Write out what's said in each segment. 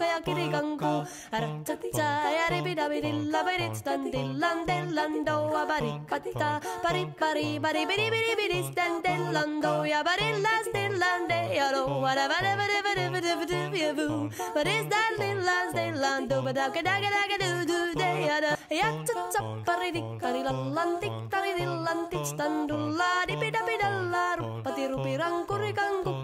ja piri standellando ja day pirit standillan dellando ja parikkatita pari pari pari piri piri piri standellando ja parilla stillande ja lo vada vada vada vada vada vada vada What is that little stillando badaka daga daga do do day ada Yatsatsapparidikkarilallantik taridillantik standulla dipidapidalla ruppatirupiran kurikan kukka ja kirikanku Aratsatsa ja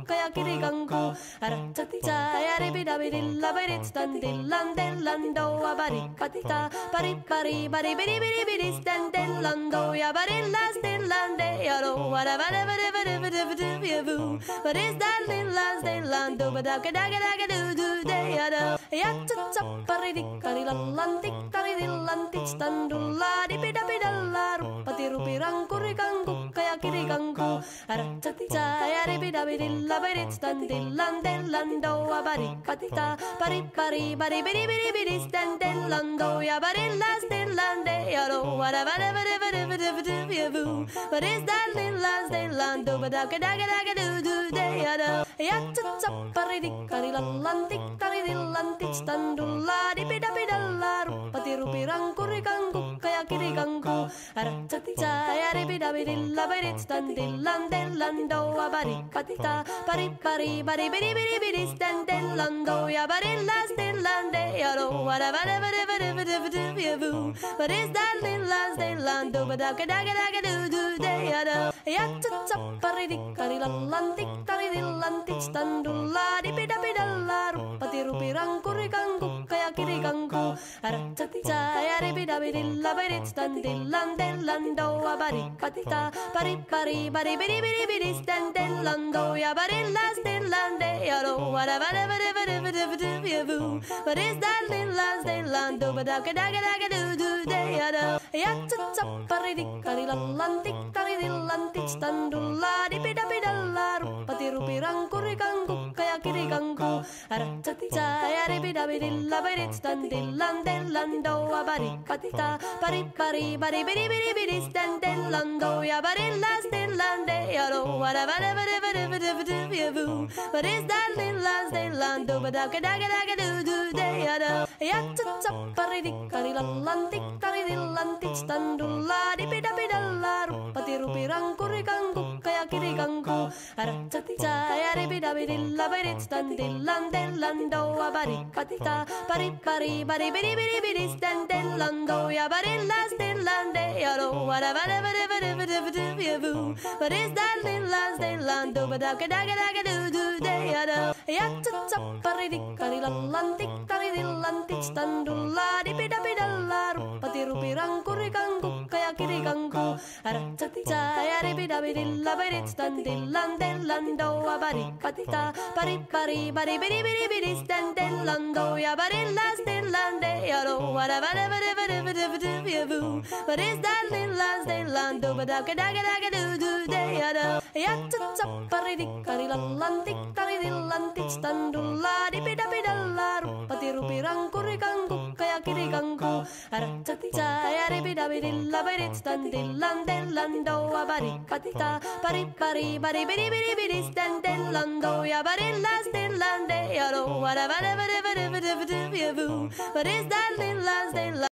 What is that little stillando badaka daga daga do do day ada Yatsatsapparidikkarilallantik taridillantik standulla dipidapidalla ruppatirupiran kurikan kukka ja kirikanku Aratsatsa ja ripidapidilla pirit standillan dellando ja parikkatita pari pari piri piri piri standellando ja parilla stillande ja lo vada vada vada vada vada vada vada What is that little stillando badaka daga daga do do day ada Yatsatsapparidikkarilallantik taridillantik standulla What is that little stillando badaka daga daga do do day ada Yatsatsapparidikkarilallantik taridillantik standulla dipidapidalla ruppatirupiran kurikan kukka ja kirikanku Aratsatsa ja ripidapidilla pirit standillan dellando ja parikkatita pari pari pari piri piri piri standellando ja parilla stillande ja lo vada vada vada vada vada vada vada What is that little stillando badaka daga daga do do day What is that little stillando badaka daga daga do do day ada Yatsatsapparidikkarilallantik taridillantik standulla dipidapidalla ruppatirupiran kurikan kukka ja kirikanku Aratsatsa ja ripidapidilla pirit standillan dellando ja parikkatita pari pari pari piri piri piri standellando ja parilla stillande ja lo vada vada vada vada vada vada vada What is that little stillando badaka daga daga do do day ada Yatsatsapparidikkarilallantik taridillantik standulla dipidapidalla ruppatirupiran kurikan kukka ja kirikanku Aratsatsa ja ripidapidilla pirit standillan dellando ja parikkatita pari pari pari piri piri piri standellando ja parilla stillande ja lo vada vada vada vada vada vada vada What is that little stillando badaka daga daga do do day ada Yatsatsapparidikkarilallantik taridillantik standulla dipidapidalla ruppatirupiran kurikan kukka ja kirikanku Aratsatsa ja ripidapidilla pirit standillan dellando ja parikkatita pari pari pari piri piri piri standellando ja parilla stillande ja lo vada vada vada vada vada vada vada What is that little stillando